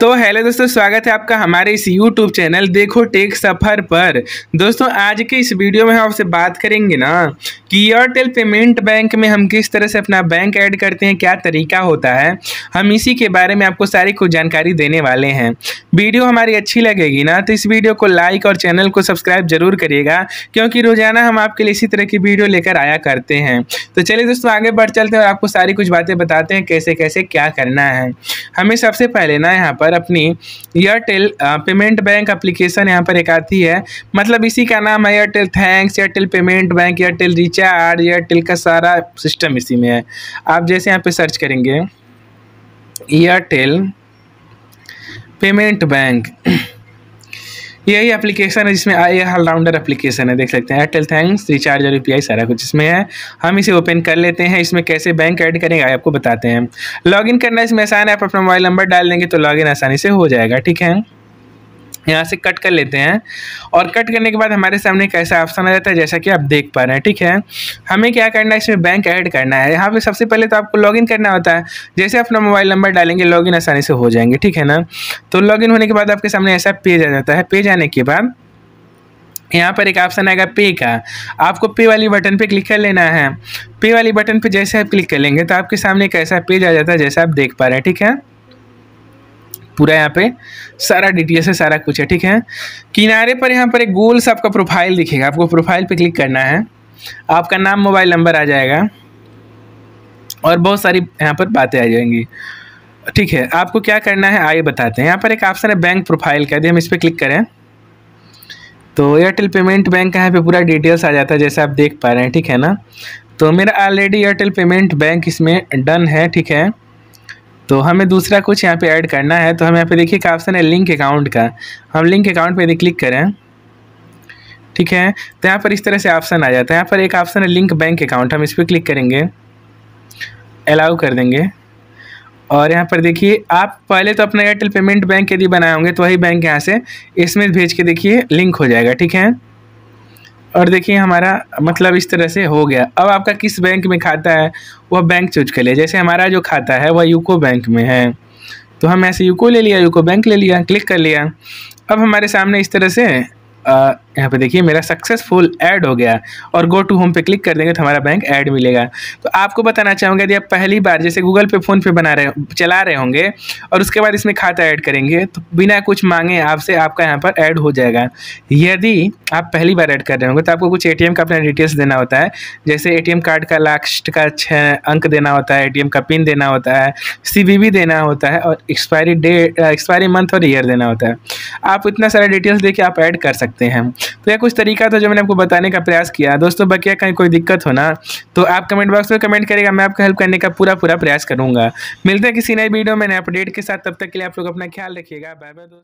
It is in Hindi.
तो हेलो दोस्तों, स्वागत है आपका हमारे इस यूट्यूब चैनल देखो टेक सफ़र पर। दोस्तों, आज के इस वीडियो में हम आपसे बात करेंगे ना कि एयरटेल पेमेंट बैंक में हम किस तरह से अपना बैंक ऐड करते हैं, क्या तरीका होता है, हम इसी के बारे में आपको सारी कुछ जानकारी देने वाले हैं। वीडियो हमारी अच्छी लगेगी ना तो इस वीडियो को लाइक और चैनल को सब्सक्राइब ज़रूर करिएगा, क्योंकि रोज़ाना हम आपके लिए इसी तरह की वीडियो लेकर आया करते हैं। तो चलिए दोस्तों, आगे बढ़ चलते हैं और आपको सारी कुछ बातें बताते हैं, कैसे कैसे, क्या करना है। हमें सबसे पहले ना यहाँ पर पर अपनी एयरटेल पेमेंट बैंक एप्लीकेशन यहाँ पर एक आती है। मतलब इसी का नाम है Airtel thanks Airtel payment bank Airtel recharge Airtel का सारा सिस्टम इसी में है। आप जैसे यहाँ पर सर्च करेंगे एयरटेल पेमेंट बैंक यही एप्लीकेशन है जिसमें आई राउंडर एप्लीकेशन है, देख सकते हैं। एयरटेल थैंक्स रिचार्ज और यू सारा कुछ इसमें है। हम इसे ओपन कर लेते हैं, इसमें कैसे बैंक ऐड करेंगे आपको बताते हैं। लॉगिन करना इसमें आसान है, आप अपना मोबाइल नंबर डाल देंगे तो लॉगिन आसानी से हो जाएगा, ठीक है? यहाँ से कट कर लेते हैं। और कट करने के बाद हमारे सामने एक ऐसा ऑप्शन आ जाता है, जैसा कि आप देख पा रहे हैं, ठीक है? हमें क्या करना है, इसमें बैंक ऐड करना है। यहाँ पे सबसे पहले तो आपको लॉगिन करना होता है। जैसे अपना मोबाइल नंबर डालेंगे लॉगिन आसानी से हो जाएँगे, ठीक है ना? तो लॉगिन होने के बाद आपके सामने ऐसा पेज आ जाता है। पेज आने के बाद यहाँ पर एक ऑप्शन आएगा पे का। आपको पे वाली बटन पे क्लिक कर लेना है। पे वाली बटन पे जैसे आप क्लिक कर लेंगे तो आपके सामने एक ऐसा पेज आ जाता है, जैसा आप देख पा रहे हैं, ठीक है? पूरा यहाँ पे। सारा डिटेल्स है, सारा कुछ है, ठीक है? किनारे पर यहाँ पर एक गोल सा आपका प्रोफ़ाइल दिखेगा। आपको प्रोफ़ाइल पे क्लिक करना है। आपका नाम मोबाइल नंबर आ जाएगा। और बहुत सारी यहाँ पर बातें आ जाएँगी। ठीक है, आपको क्या करना है, आइए बताते हैं। यहाँ पर एक ऑप्शन है बैंक प्रोफ़ाइल का यदि हम इस पर क्लिक करें। तो एयरटेल पेमेंट बैंक का यहाँ पे पूरा डिटेल्स आ जाता है, जैसे आप देख पा रहे हैं, ठीक है ना? तो मेरा ऑलरेडी एयरटेल पेमेंट बैंक इसमें डन है, ठीक है? तो हमें दूसरा कुछ यहाँ पे ऐड करना है तो हम यहाँ पे देखिए का ऑप्शन है लिंक अकाउंट का। हम लिंक अकाउंट पे यदि क्लिक करें, ठीक है? तो यहाँ पर इस तरह से ऑप्शन आ जाता है। यहाँ पर एक ऑप्शन है लिंक बैंक अकाउंट हम इस पर क्लिक करेंगे अलाउ कर देंगे। और यहाँ पर देखिए, आप पहले तो अपना एयरटेल पेमेंट बैंक यदि बनाए होंगे तो वही बैंक यहाँ से इसमें भेज के देखिए लिंक हो जाएगा, ठीक है? और देखिए, हमारा मतलब इस तरह से हो गया। अब आपका किस बैंक में खाता है, वह बैंक चूज़ कर लिया। जैसे हमारा जो खाता है, वह यूको बैंक में है। तो हम ऐसे यूको ले लिया, यूको बैंक ले लिया, क्लिक कर लिया। अब हमारे सामने इस तरह से यहाँ पे देखिए, मेरा सक्सेसफुल ऐड हो गया और गो टू होम पे क्लिक कर देंगे तो हमारा बैंक ऐड मिलेगा। तो आपको बताना चाहूँगा, यदि आप पहली बार जैसे गूगल पे फ़ोन पे बना रहे चला रहे होंगे और उसके बाद इसमें खाता ऐड करेंगे तो बिना कुछ मांगे आपसे आपका यहाँ पर ऐड हो जाएगा। यदि आप पहली बार ऐड कर रहे होंगे तो आपको कुछ एटीएम का अपना डिटेल्स देना होता है। जैसे एटीएम कार्ड का लास्ट का छः अंक देना होता है एटीएम का पिन देना होता है सी देना होता है और एक्सपायरी डेट एक्सपायरी मंथ और ईयर देना होता है। आप इतना सारा डिटेल्स दे आप ऐड कर सकते हैं। तो यह कुछ तरीका था जो मैंने आपको बताने का प्रयास किया। दोस्तों बकिया कहीं कोई दिक्कत हो ना तो आप कमेंट बॉक्स में कमेंट करेगा मैं आपको हेल्प करने का पूरा पूरा प्रयास करूँगा। मिलते हैं किसी नए वीडियो में नए अपडेट के साथ। तब तक के लिए आप लोग अपना ख्याल रखिएगा। बाय बाय दोस्तों।